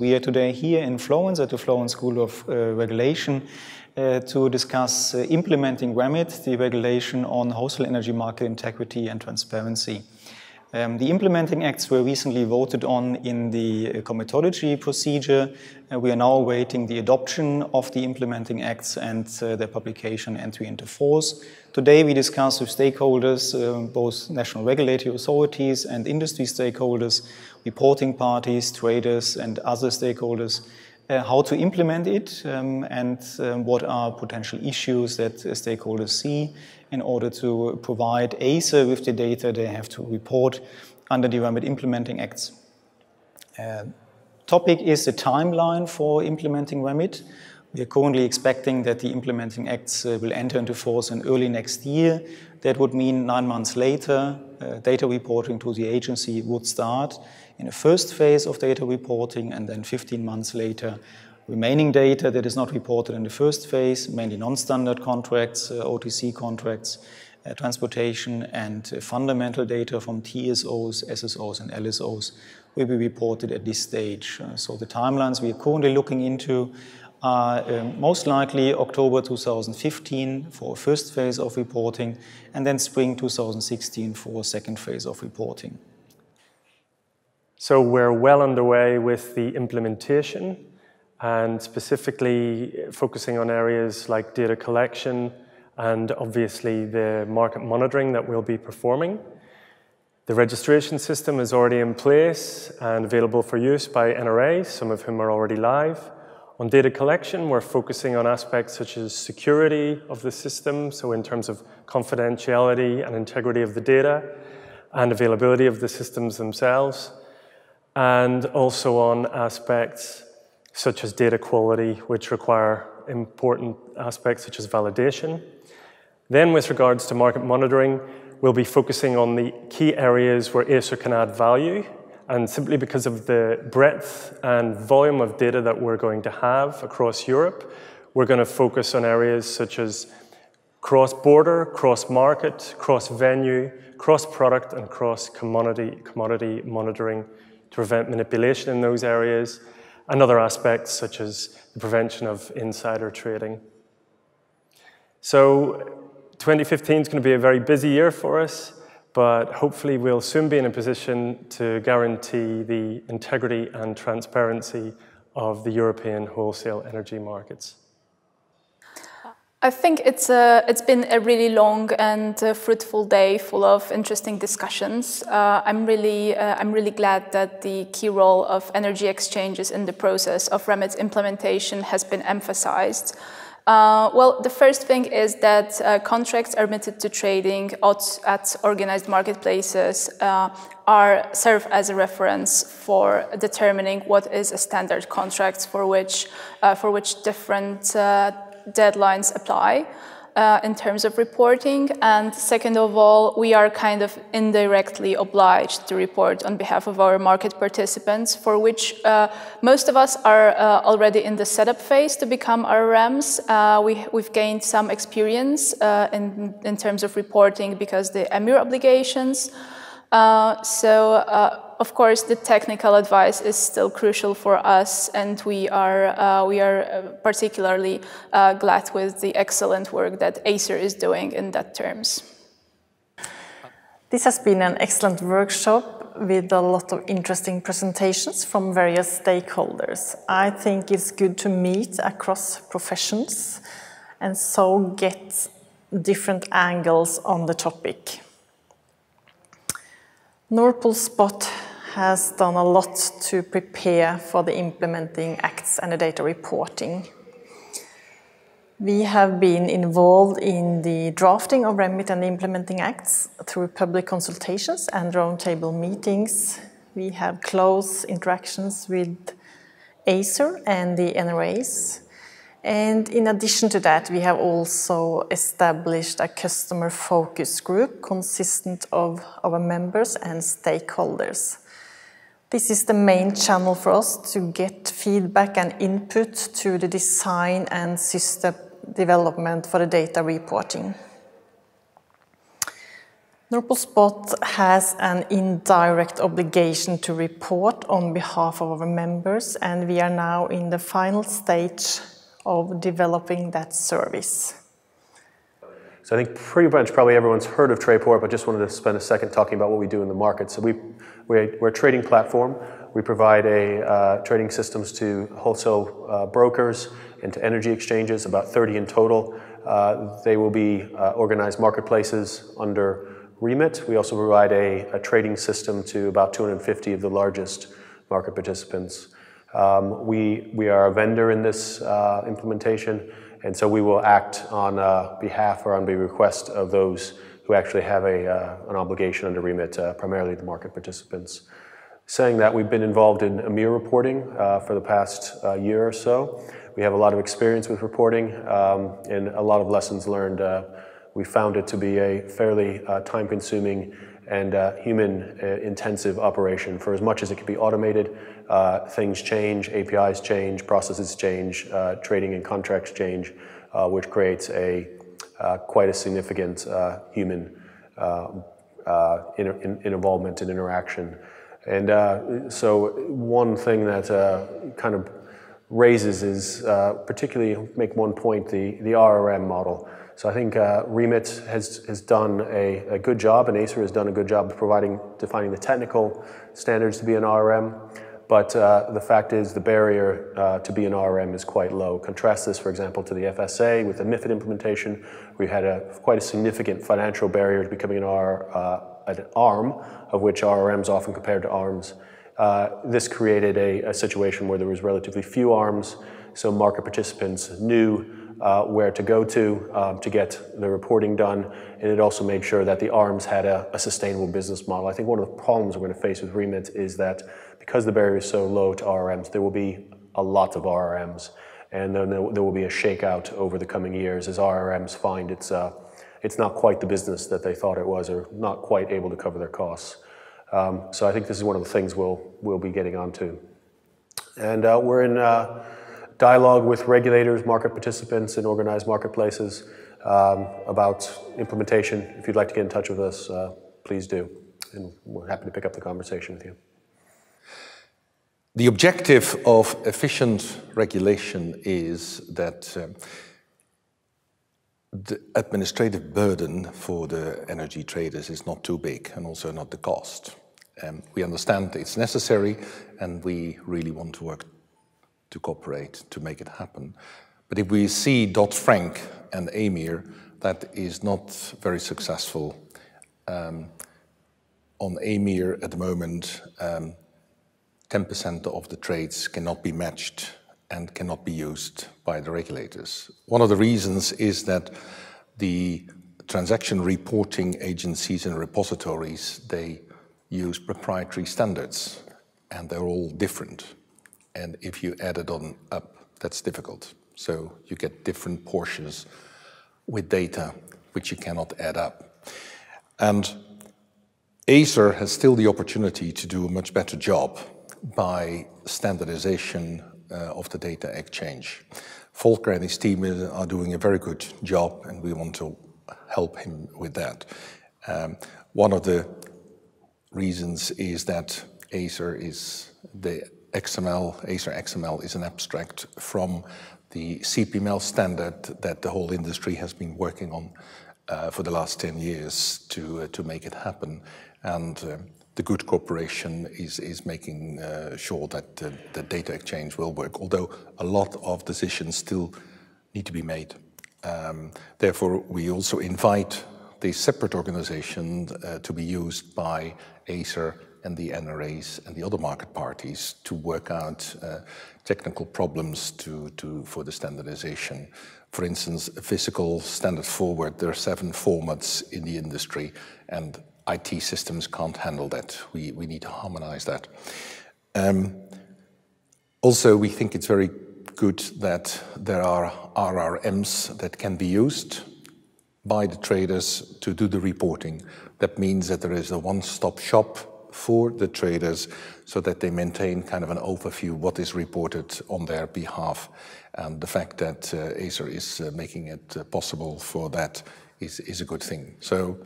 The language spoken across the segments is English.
We are today here in Florence at the Florence School of uh, Regulation uh, to discuss uh, implementing REMIT, the regulation on wholesale energy market integrity and transparency. Um, the implementing acts were recently voted on in the uh, comitology procedure. Uh, we are now awaiting the adoption of the implementing acts and uh, their publication entry into force. Today we discuss with stakeholders, uh, both national regulatory authorities and industry stakeholders, reporting parties, traders and other stakeholders, uh, how to implement it um, and um, what are potential issues that uh, stakeholders see in order to provide ACER with the data they have to report under the REMIT implementing acts. Uh, topic is the timeline for implementing REMIT. We are currently expecting that the implementing acts uh, will enter into force in early next year. That would mean nine months later, uh, data reporting to the agency would start in a first phase of data reporting, and then 15 months later, remaining data that is not reported in the first phase, mainly non-standard contracts, uh, OTC contracts, uh, transportation, and uh, fundamental data from TSOs, SSOs, and LSOs will be reported at this stage. Uh, so the timelines we are currently looking into are um, most likely October 2015 for first phase of reporting, and then spring 2016 for second phase of reporting. So we're well underway with the implementation and specifically focusing on areas like data collection and obviously the market monitoring that we'll be performing. The registration system is already in place and available for use by NRA, some of whom are already live. On data collection, we're focusing on aspects such as security of the system, so in terms of confidentiality and integrity of the data, and availability of the systems themselves, and also on aspects such as data quality, which require important aspects such as validation. Then with regards to market monitoring, we'll be focusing on the key areas where ACER can add value. And simply because of the breadth and volume of data that we're going to have across Europe, we're going to focus on areas such as cross-border, cross-market, cross-venue, cross-product, and cross-commodity commodity monitoring to prevent manipulation in those areas, and other aspects such as the prevention of insider trading. So 2015 is going to be a very busy year for us, but hopefully we'll soon be in a position to guarantee the integrity and transparency of the European wholesale energy markets. I think it's, a, it's been a really long and uh, fruitful day full of interesting discussions. Uh, I'm, really, uh, I'm really glad that the key role of energy exchanges in the process of REMIT's implementation has been emphasized. Uh, well, the first thing is that uh, contracts admitted to trading at, at organized marketplaces are serve as a reference for determining what is a standard contract for which, for which different deadlines apply uh, in terms of reporting. And second of all, we are kind of indirectly obliged to report on behalf of our market participants, for which uh, most of us are uh, already in the setup phase to become RRMs. Uh, we, have gained some experience uh, in, in terms of reporting because the EMIR obligations. Uh, so, of course, the technical advice is still crucial for us, and we are, uh, we are uh, particularly uh, glad with the excellent work that ACER is doing in that terms. This has been an excellent workshop with a lot of interesting presentations from various stakeholders. I think it's good to meet across professions and so get different angles on the topic. Nord Pool Spot has done a lot to prepare for the implementing acts and the data reporting. We have been involved in the drafting of REMIT and the implementing acts through public consultations and roundtable meetings. We have close interactions with ACER and the NRAs and in addition to that, we have also established a customer focus group consistent of our members and stakeholders. This is the main channel for us to get feedback and input to the design and system development for the data reporting. Spot has an indirect obligation to report on behalf of our members, and we are now in the final stage of developing that service. So I think pretty much probably everyone's heard of Trayport, but just wanted to spend a second talking about what we do in the market. So we, we're, we're a trading platform. We provide a uh, trading systems to wholesale uh, brokers and to energy exchanges, about 30 in total. Uh, they will be uh, organized marketplaces under remit. We also provide a, a, trading system to about 250 of the largest market participants. Um, we, we are a vendor in this uh, implementation, and so we will act on uh, behalf or on the request of those who actually have a, uh, an obligation under remit, uh, primarily the market participants. Saying that, we've been involved in EMIR reporting uh, for the past uh, year or so. We have a lot of experience with reporting um, and a lot of lessons learned we found it to be a fairly uh, time-consuming and uh, human-intensive uh, operation. For as much as it can be automated, uh, things change, APIs change, processes change, uh, trading and contracts change, uh, which creates a quite a significant human in, in, in, involvement and interaction. And so one thing that kind of raises is particularly make one point, the, the RRM model. So I think uh, Remit has, has done a, a, good job, and Acer has done a good job of providing, defining the technical standards to be an RRM. But uh, the fact is, the barrier uh, to be an RM is quite low. Contrast this, for example, to the FSA with the MIFID implementation. We had a, quite a significant financial barrier to becoming an, R, uh, an ARM, of which RRMs often compared to ARMs. Uh, this created a, a situation where there was relatively few ARMs, so market participants knew uh, where to go to um, to get the reporting done, and it also made sure that the ARMs had a, a, sustainable business model. I think one of the problems we're going to face with Remit is that because the barrier is so low to RMs, there will be a lot of RMs, and then there, will be a shakeout over the coming years as RMs find it's, uh, it's not quite the business that they thought it was or not quite able to cover their costs. Um, so I think this is one of the things we'll, we'll be getting onto. And uh, we're in uh, dialogue with regulators, market participants, and organized marketplaces um, about implementation. If you'd like to get in touch with us, uh, please do. And we're happy to pick up the conversation with you. The objective of efficient regulation is that um, the administrative burden for the energy traders is not too big and also not the cost. Um, we understand it's necessary and we really want to work to cooperate to make it happen. But if we see Dodd-Frank and EMIR, that is not very successful. Um, on EMIR at the moment, 10% um, of the trades cannot be matched and cannot be used by the regulators. One of the reasons is that the transaction reporting agencies and repositories, they use proprietary standards and they're all different. And if you add it on up, that's difficult. So you get different portions with data which you cannot add up. And Acer has still the opportunity to do a much better job by standardization uh, of the data exchange. Volker and his team are doing a very good job, and we want to help him with that. Um, one of the reasons is that Acer is the XML, Acer XML is an abstract from the CPML standard that the whole industry has been working on uh, for the last 10 years to, uh, to make it happen. And uh, the good cooperation is, is making uh, sure that the data exchange will work, although a lot of decisions still need to be made. Um, therefore, we also invite the separate organization uh, to be used by Acer and the NRAs and the other market parties to work out uh, technical problems to, to, for the standardization. For instance, a physical standard forward, there are seven formats in the industry and IT systems can't handle that. We, we need to harmonize that. Um, also, we think it's very good that there are RRMs that can be used by the traders to do the reporting. That means that there is a one-stop shop for the traders so that they maintain kind of an overview what is reported on their behalf. And the fact that uh, Acer is uh, making it uh, possible for that is, is a good thing. So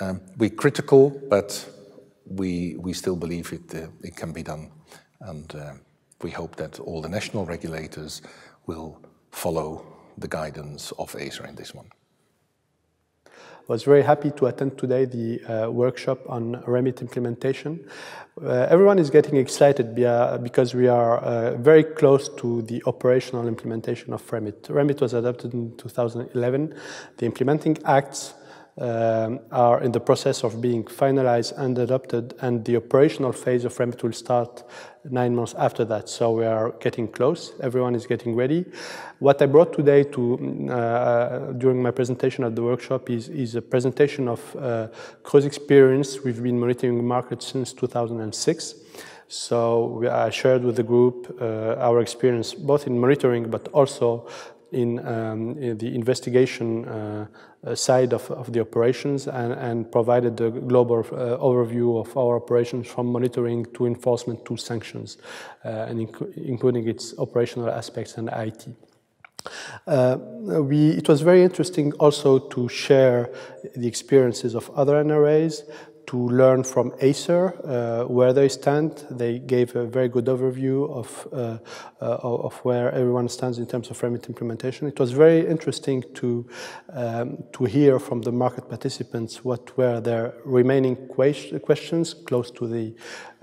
Um, we're critical, but we, we still believe it, uh, it can be done. And uh, we hope that all the national regulators will follow the guidance of ACER in this one. I was very happy to attend today the uh, workshop on REMIT implementation. Uh, everyone is getting excited because we are uh, very close to the operational implementation of REMIT. REMIT was adopted in 2011. The implementing acts um, are in the process of being finalized and adopted, and the operational phase of REMIT will start nine months after that. So we are getting close. Everyone is getting ready. What I brought today to uh, during my presentation at the workshop is, is a presentation of uh, CRE's experience. We've been monitoring markets since 2006. So I shared with the group uh, our experience both in monitoring but also in, um, in the investigation uh, uh, side of, of, the operations and, and provided a global uh, overview of our operations from monitoring to enforcement to sanctions, and inc including its operational aspects and IT. Uh, we, it was very interesting also to share the experiences of other NRAs, to learn from Acer uh, where they stand. They gave a very good overview of, uh, uh, of where everyone stands in terms of REMIT implementation. It was very interesting to, um, to hear from the market participants what were their remaining questions close to the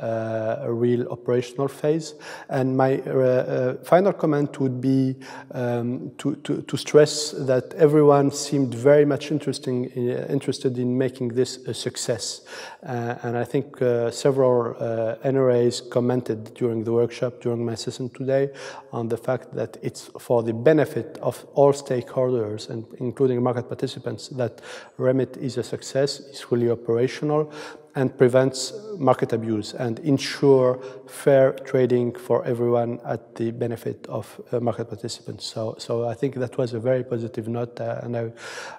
uh, real operational phase. And my uh, uh, final comment would be um, to, to, to, stress that everyone seemed very much interesting, interested in making this a success. Uh, and I think uh, several uh, NRAs commented during the workshop, during my session today, on the fact that it's for the benefit of all stakeholders, and including market participants, that REMIT is a success, is fully operational, and prevents market abuse and ensure fair trading for everyone at the benefit of uh, market participants. So, so I think that was a very positive note, uh, and I,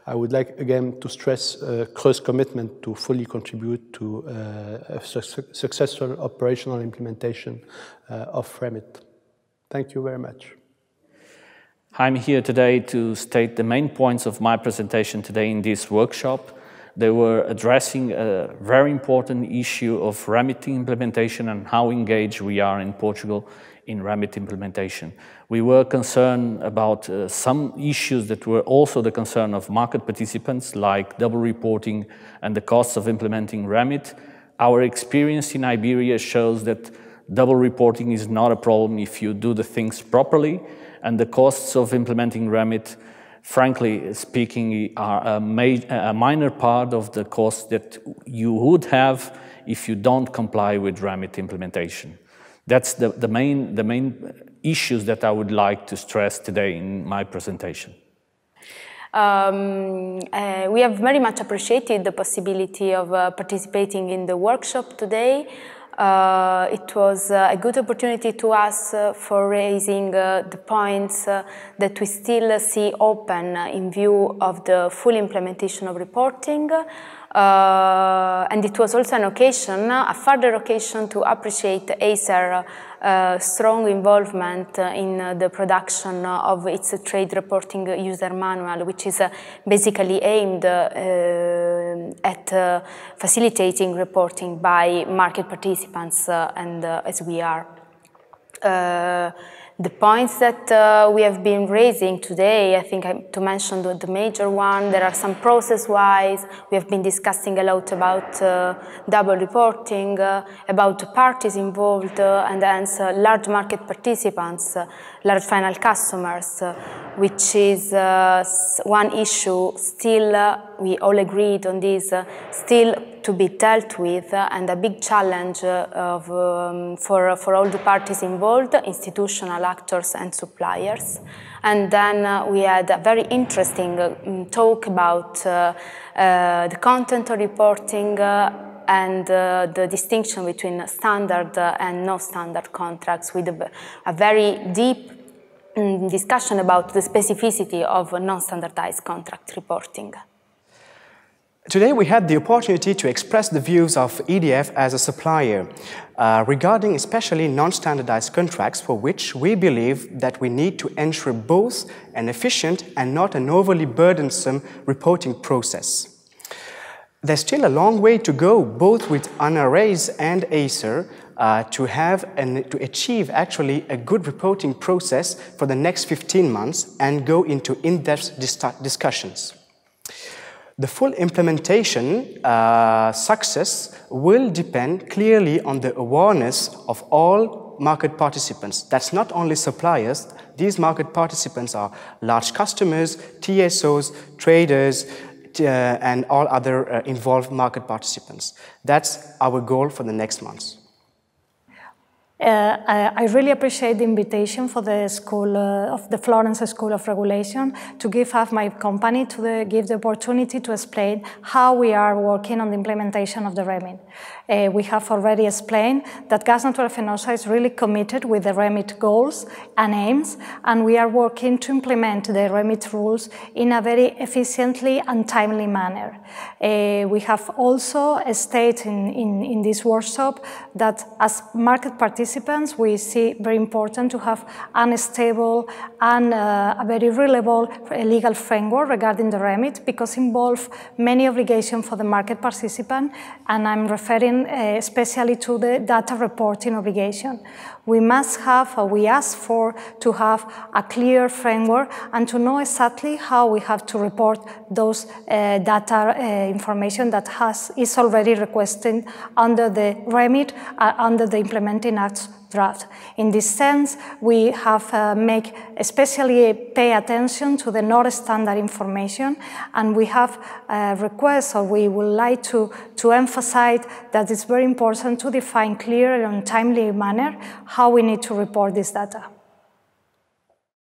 I would like again to stress uh, CRE's commitment to fully contribute to uh, a su successful operational implementation uh, of REMIT. Thank you very much. I'm here today to state the main points of my presentation today in this workshop. They were addressing a very important issue of REMIT implementation and how engaged we are in Portugal in REMIT implementation. We were concerned about uh, some issues that were also the concern of market participants, like double reporting and the costs of implementing REMIT. Our experience in Iberia shows that double reporting is not a problem if you do the things properly, and the costs of implementing REMIT frankly speaking, are a, a, minor part of the cost that you would have if you don't comply with REMIT implementation. That's the, the, main, the main issues that I would like to stress today in my presentation. Um, uh, we have very much appreciated the possibility of uh, participating in the workshop today. Uh, it was uh, a good opportunity to us uh, for raising uh, the points uh, that we still see open in view of the full implementation of reporting. Uh, and it was also an occasion, a further occasion to appreciate Acer uh, strong involvement in uh, the production of its trade reporting user manual, which is uh, basically aimed uh, at uh, facilitating reporting by market participants and as we are. The points that uh, we have been raising today, I think I, to mention the, the, major one, there are some process-wise, we have been discussing a lot about uh, double reporting, uh, about the parties involved, uh, and hence uh, large market participants, uh, large final customers, which is one issue still, we all agreed on this, still to be dealt with uh, and a big challenge uh, of, um, for, for all the parties involved, institutional actors and suppliers. And then uh, we had a very interesting uh, talk about uh, uh, the content of reporting and the distinction between standard and non-standard contracts with a, a very deep um, discussion about the specificity of non-standardized contract reporting. Today we had the opportunity to express the views of EDF as a supplier uh, regarding especially non-standardized contracts for which we believe that we need to ensure both an efficient and not an overly burdensome reporting process. There's still a long way to go, both with NRAs and ACER, uh, to have and to achieve actually a good reporting process for the next 15 months and go into in-depth dis discussions. The full implementation uh, success will depend clearly on the awareness of all market participants. That's not only suppliers, these market participants are large customers, TSOs, traders, uh, and all other uh, involved market participants. That's our goal for the next months. Uh, I really appreciate the invitation for the school uh, of the Florence School of Regulation to give up my company to the, give the opportunity to explain how we are working on the implementation of the REMIT. Uh, we have already explained that Gas Natural Fenosa is really committed with the REMIT goals and aims, and we are working to implement the REMIT rules in a very efficiently and timely manner. Uh, we have also stated in, in, in this workshop that as market participants, we see very important to have an stable and uh, a very reliable legal framework regarding the REMIT because involve many obligations for the market participant, and I'm referring uh, especially to the data reporting obligation. We must have, or we ask for, to have a clear framework and to know exactly how we have to report those uh, data uh, information that has, is already requested under the REMIT, uh, under the implementing acts draft. In this sense, we have uh, make especially pay attention to the non-standard information, and we have uh, requests, or we would like to, to emphasize that it's very important to define clear and timely manner how we need to report this data.